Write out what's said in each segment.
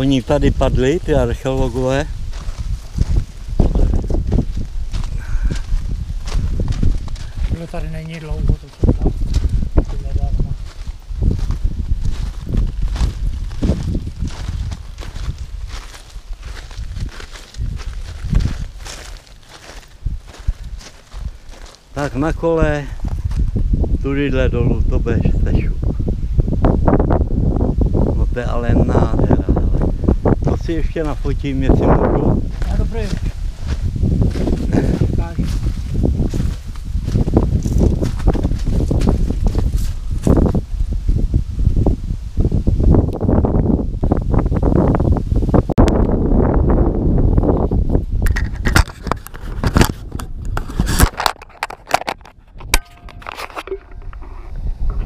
Oni tady padli, ty archeologové. Tohle tady není dlouho, to jsem tam. Tak na kole, tudyhle dolů, to budeš stešu. No to je ale. To si ještě nafotím, jestli můžu.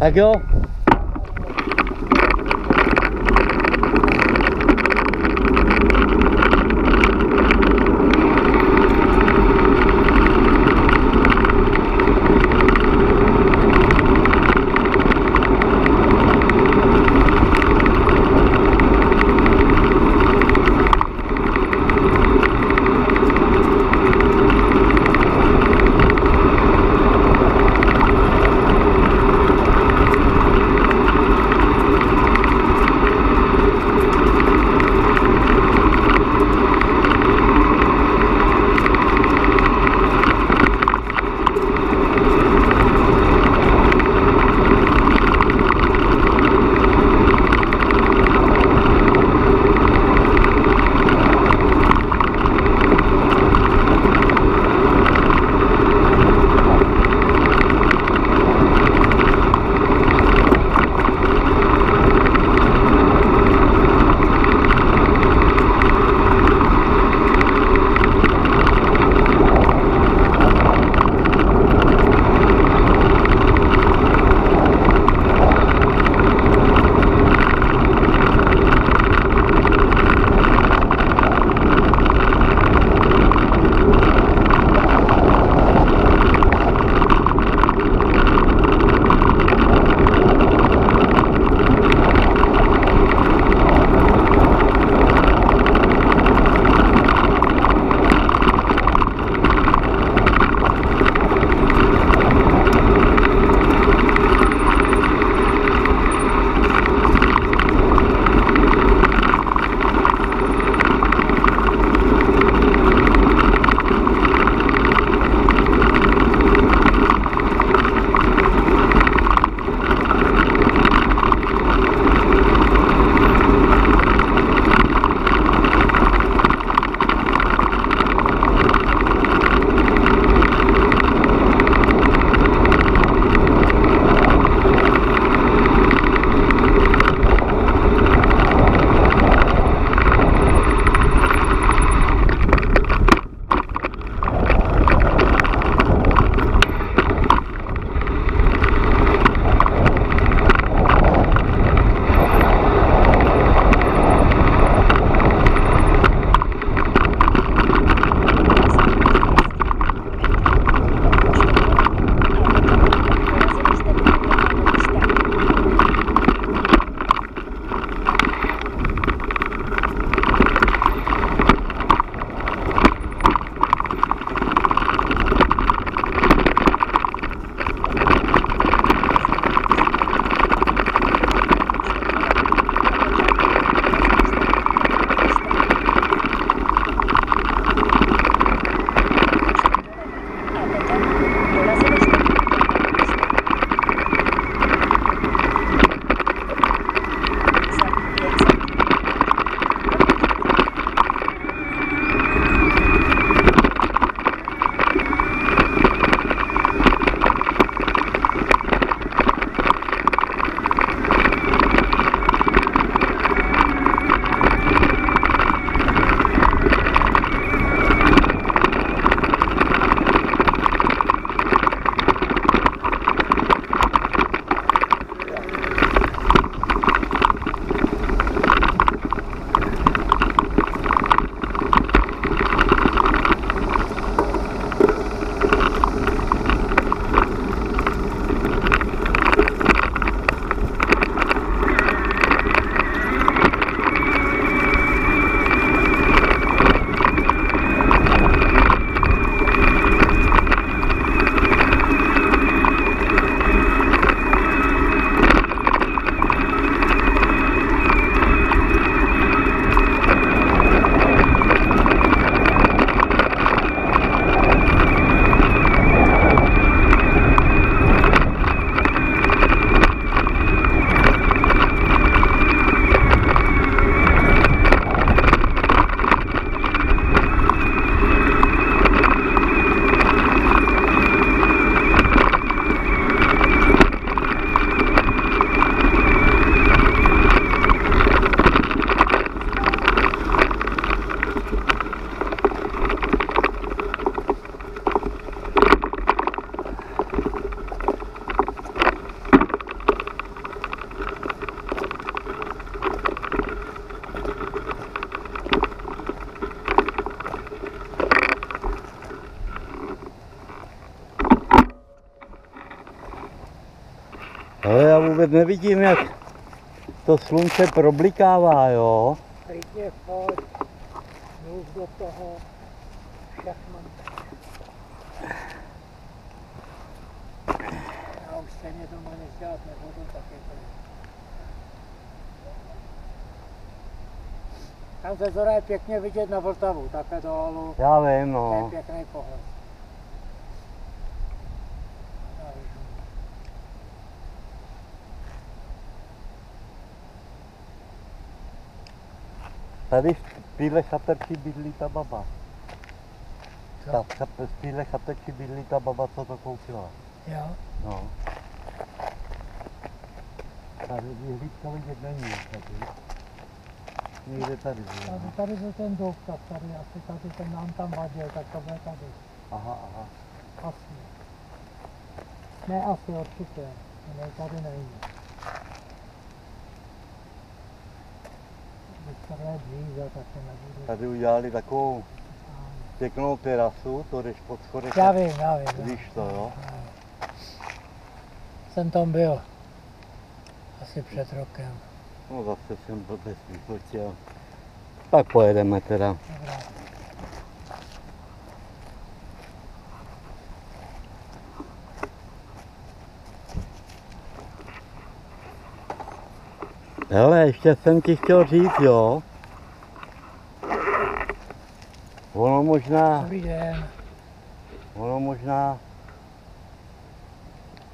A nevidím, jak to slunce problikává, jo. Klidně pojď, mluv do toho, všechno. Já už stejně doma nic dělat nebudu, tak je to. Tam ze zora je pěkně vidět na Vltavu, takhle dolů. Já vím, To je no. pěkný pohled. Já vidím. Tady v téhle chatrči bydlí ta baba. Ta, chat, v téhle chatrči bydlí ta baba, co to koupila. Jo, No. Tady vyhlídka vidět není. Tady. Někde tady. že jo. tady, tady byl ten tak tady asi tady ten nám tam vadil, tak to bude tady. Aha, aha. Asi. Ne, asi určitě. Ne, tady není. Když to je blíže, tak to nebude. Tady udělali takovou pěknou terasu, to jdeš pod schodech. Já vím, já vím. Víš to, jo? Jsem tam byl. Asi před rokem. No zase jsem blbec vyfotil. Tak pojedeme teda. Dobrá. Hele, ještě jsem ti chtěl říct, jo. Ono možná, Dobrý den. ono možná,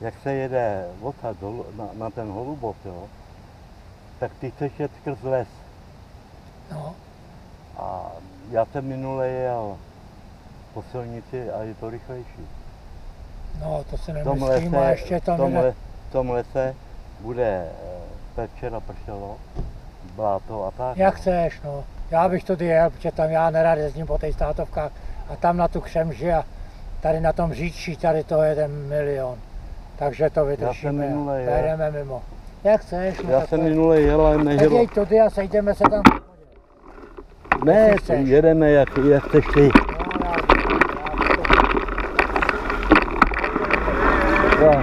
jak se jede odsaď dolů- na, na ten holubov, jo, tak ty chceš jet skrz les. No, A já jsem minule jel po silnici a je to rychlejší. no, to V tom nemyslím. A lese, ještě v tam tom, jde. le, v tom lese bude, eh, tak včera pršelo, bláto a tak. Jak chceš, no. Já bych tudy jel, protože tam já nerad jezdím po těch státovkách a tam na tu křemži a tady na tom říčí, tady to je ten milion. Takže to vydržíme. Pojedeme mimo. Jak chceš, no, Já tak jsem minule jel, ale Tak nehlo. jej tudy a sejdeme se tam. Ne, jedeme jak, jak chceš ty. No, já,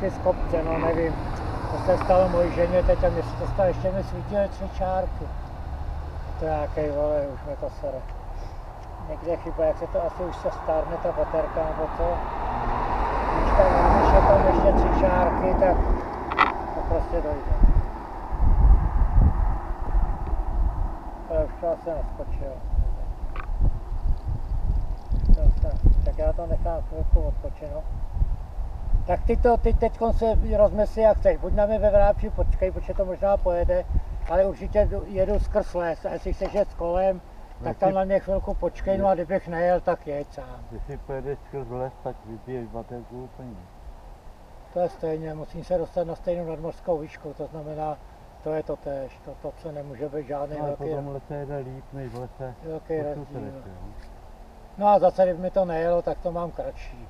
fakticky z kopce, no nevím. To se stalo mojí ženě teď a mě se to stalo, ještě mi svítily tři čárky. To je nějaký vole, už mi to sere. Někde chyba, jak se to asi už se stárne ta baterka nebo co. Když tam je tam ještě tři čárky, tak to prostě dojde. Ale už to asi naskočilo. Tak já to nechám chvilku odpočinout. Tak ty to, ty teď se rozmysli jak chceš. Buď na mě ve Vrápši počkej, protože to možná pojede, ale určitě jdu- jedu skrz les. A jestli chceš jet s kolem, tak tam na mě chvilku počkej, no a kdybych nejel, tak jeď sám. Když pojedeš skrz les, tak vybiješ baterku úplně. To je stejně, musím se dostat na stejnou nadmořskou výšku, to znamená, to je to tež, to, to co nemůže být žádný No, ale velký, potom lese jede líp, než v lese. velký rozdíl. No a zase, kdyby mi to nejelo, tak to mám kratší.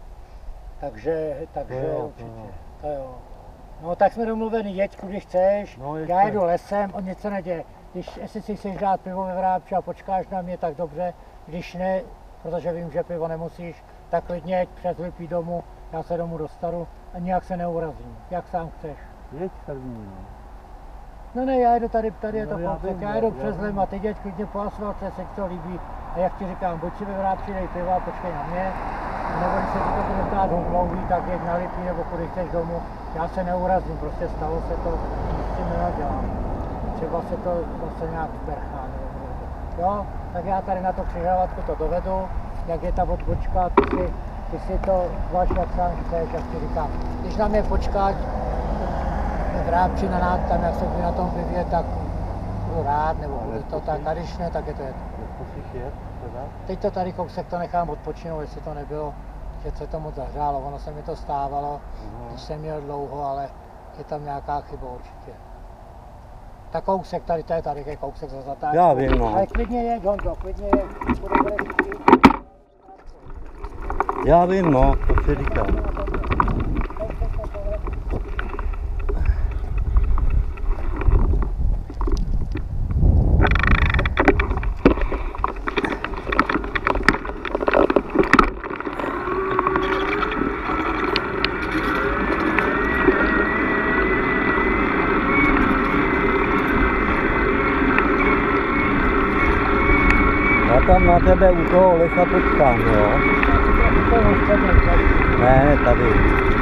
Takže, takže jo, to určitě, jo. to jo. No tak jsme domluveni, jeď kudy chceš, No, já se. jedu lesem, o něco neděje. Když jestli si chceš dát pivo ve a počkáš na mě, tak dobře, když ne, protože vím, že pivo nemusíš, tak klidně jeď přes Lipí domů, já se domů dostanu a nijak se neurazím, jak sám chceš. Jeď první, no. No ne, já jedu tady, tady je No, to já vím, já jedu já přes vím. Lim a ty jeď klidně po asfaltce, se ti to líbí. A jak ti říkám, buď si ve Vrápči dej piva a počkej na mě, nebo když se to zdát dlouhý, tak jeď na Lipí nebo kudy chceš domů. Já se neurazím, prostě stalo se to, nic s tím nenadělám. Třeba se to zase nějak něco. Jo, tak já tady na to křižovatku to dovedu, jak je ta odbočka, ty si, ty si to zvaž, jak sám chceš, jak ti říkám. Když na mě počkáš, v Rábči na nás, tam jak se na tom pivě, tak rád, nebo to tak, a když ne, tak je to jedno. Neskusíš jet, teda? Teď to tady kousek to nechám odpočinout, jestli to nebylo, že se to moc zahřálo, ono se mi to stávalo, Aha. když jsem měl dlouho, ale je tam nějaká chyba určitě. Tak kousek, tady to je tady, je kousek za zatáčkou. Já vím, no. Ale klidně je, Honzo, klidně je. Já vím, no, to si říkám. Tebe u toho lesa počkám, jo? Ne, tady.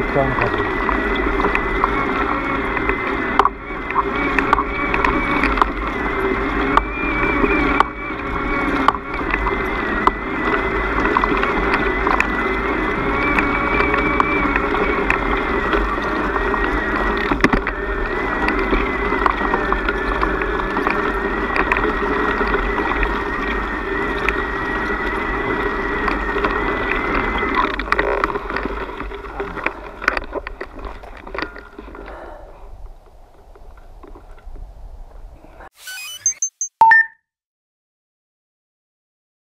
Já počkám tady.